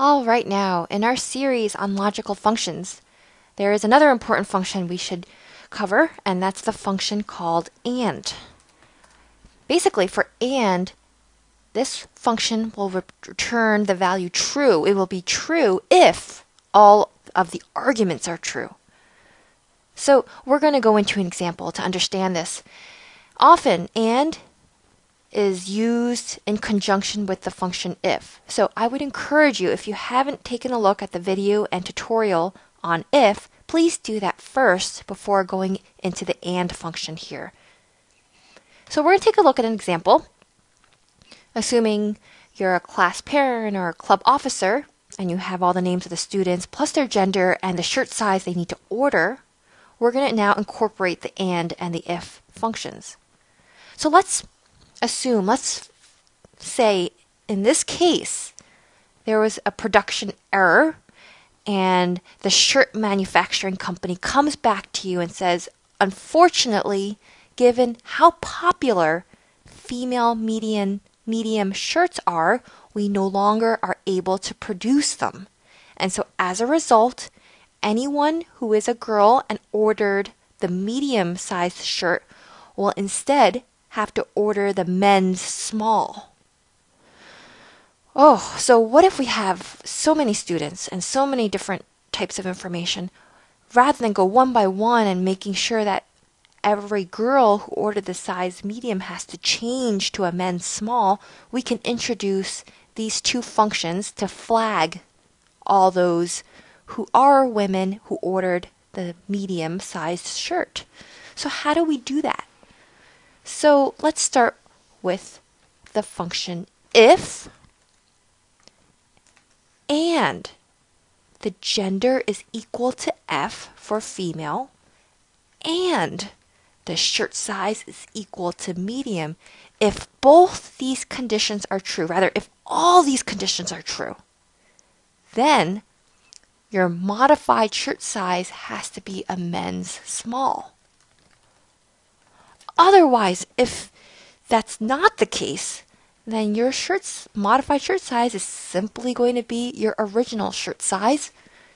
All right, now, in our series on logical functions, there is another important function we should cover, and that's the function called AND. Basically, for AND, this function will return the value true. It will be true if all of the arguments are true. So we're going to go into an example to understand this. Often, AND is used in conjunction with the function if. So I would encourage you, if you haven't taken a look at the video and tutorial on if, please do that first before going into the AND function here. So we're going to take a look at an example. Assuming you're a class parent or a club officer, and you have all the names of the students plus their gender and the shirt size they need to order, we're going to now incorporate the AND and the if functions. So let's assume, let's say in this case, there was a production error and the shirt manufacturing company comes back to you and says, unfortunately, given how popular female median medium shirts are, we no longer are able to produce them. And so as a result, anyone who is a girl and ordered the medium sized shirt will instead have to order the men's small. Oh, so what if we have so many students and so many different types of information? Rather than go one by one and making sure that every girl who ordered the size medium has to change to a men's small, we can introduce these two functions to flag all those who are women who ordered the medium sized shirt. So, how do we do that? So let's start with the function if and the gender is equal to F for female and the shirt size is equal to medium. If both these conditions are true, rather, if all these conditions are true, then your modified shirt size has to be a men's small. Otherwise, if that's not the case, then your shirt's modified shirt size is simply going to be your original shirt size.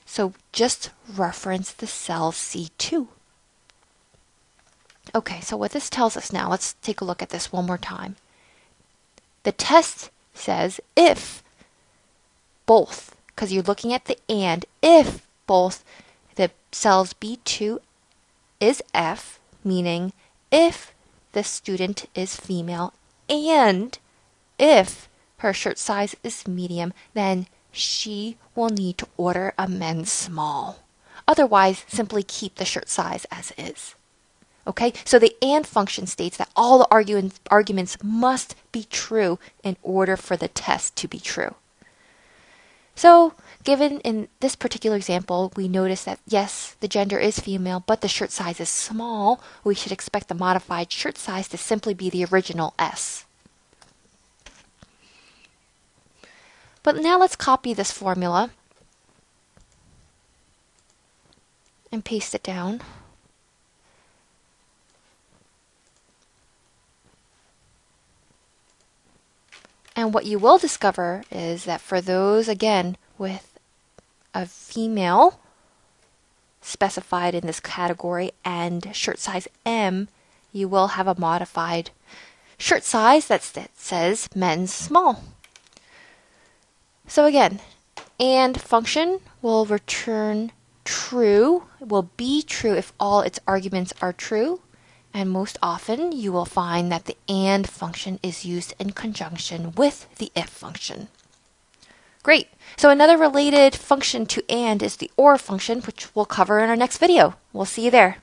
So just reference the cell C2. Okay, so what this tells us now, let's take a look at this one more time. The test says if both, because you're looking at the and, if both the cells B2 is F, meaning if the student is female and if her shirt size is medium, then she will need to order a men's small. Otherwise, simply keep the shirt size as is. Okay, so the AND function states that all the arguments, must be true in order for the test to be true. So Given in this particular example, we notice that yes, the gender is female, but the shirt size is small. We should expect the modified shirt size to simply be the original S. But now let's copy this formula and paste it down. And what you will discover is that for those, again, with a female specified in this category and shirt size M, you will have a modified shirt size that says men's small. So again, and function will return true, will be true if all its arguments are true. And most often you will find that the and function is used in conjunction with the if function. Great. So another related function to AND is the OR function, which we'll cover in our next video. We'll see you there.